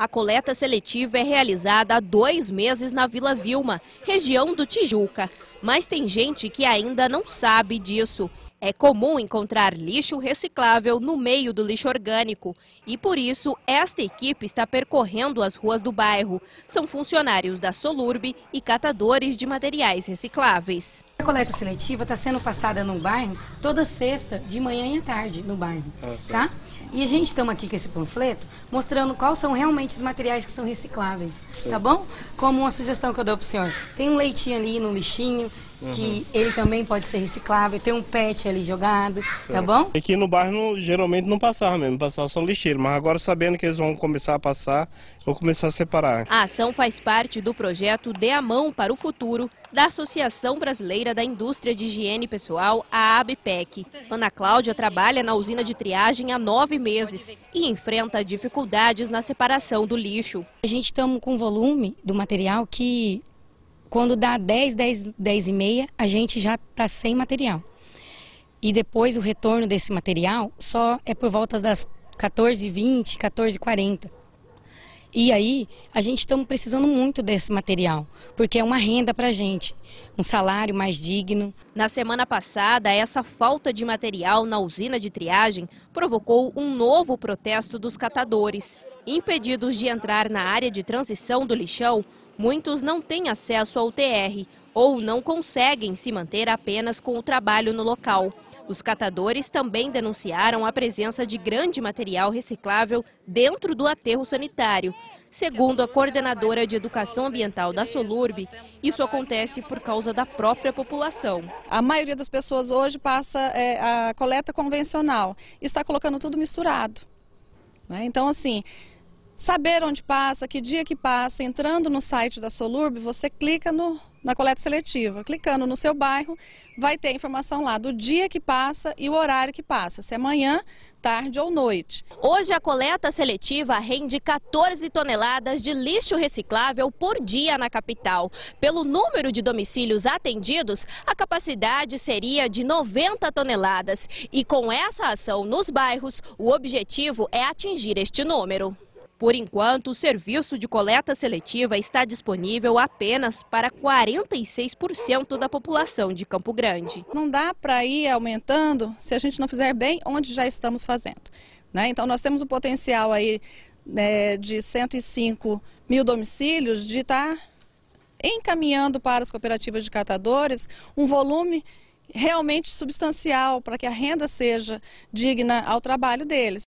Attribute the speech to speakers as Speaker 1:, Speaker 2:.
Speaker 1: A coleta seletiva é realizada há dois meses na Vila Vilma, região do Tijuca. Mas tem gente que ainda não sabe disso. É comum encontrar lixo reciclável no meio do lixo orgânico e por isso esta equipe está percorrendo as ruas do bairro. São funcionários da Solurb e catadores de materiais recicláveis.
Speaker 2: A coleta seletiva está sendo passada no bairro toda sexta, de manhã e à tarde, no bairro,
Speaker 3: Ah,
Speaker 2: tá? E a gente estamos aqui com esse panfleto mostrando quais são realmente os materiais que são recicláveis, tá bom? Como uma sugestão que eu dou para o senhor. Tem um leitinho ali no lixinho, que ele também pode ser reciclável. Tem um pet ali jogado, tá bom?
Speaker 3: Aqui no bairro não- geralmente não passava mesmo, passava só lixeiro, mas agora sabendo que eles vão começar a passar, eu vou começar a separar.
Speaker 1: A ação faz parte do projeto Dê a Mão para o Futuro, da Associação Brasileira da Indústria de Higiene Pessoal, a ABPEC. Ana Cláudia trabalha na usina de triagem há nove meses e enfrenta dificuldades na separação do lixo.
Speaker 2: A gente estamos com um volume do material que quando dá 10, 10, 10 e meia, a gente já está sem material. E depois o retorno desse material só é por volta das 14h20, 14h40. E aí, a gente estamos precisando muito desse material, porque é uma renda para a gente, um salário mais digno.
Speaker 1: Na semana passada, essa falta de material na usina de triagem provocou um novo protesto dos catadores. Impedidos de entrar na área de transição do lixão, muitos não têm acesso ao TR ou não conseguem se manter apenas com o trabalho no local. Os catadores também denunciaram a presença de grande material reciclável dentro do aterro sanitário. Segundo a coordenadora de educação ambiental da Solurb, isso acontece por causa da própria população.
Speaker 4: A maioria das pessoas hoje passa é, a coleta convencional, está colocando tudo misturado. né? Então, assim, saber onde passa, que dia que passa, entrando no site da Solurb, você clica no, na coleta seletiva. Clicando no seu bairro, vai ter a informação lá do dia que passa e o horário que passa, se é manhã, tarde ou noite.
Speaker 1: Hoje a coleta seletiva rende 14 toneladas de lixo reciclável por dia na capital. Pelo número de domicílios atendidos, a capacidade seria de 90 toneladas. E com essa ação nos bairros, o objetivo é atingir este número. Por enquanto, o serviço de coleta seletiva está disponível apenas para 46% da população de Campo Grande.
Speaker 4: Não dá para ir aumentando se a gente não fizer bem onde já estamos fazendo. né? Então, nós temos o potencial aí né, de 105 mil domicílios de estar encaminhando para as cooperativas de catadores um volume realmente substancial para que a renda seja digna ao trabalho deles.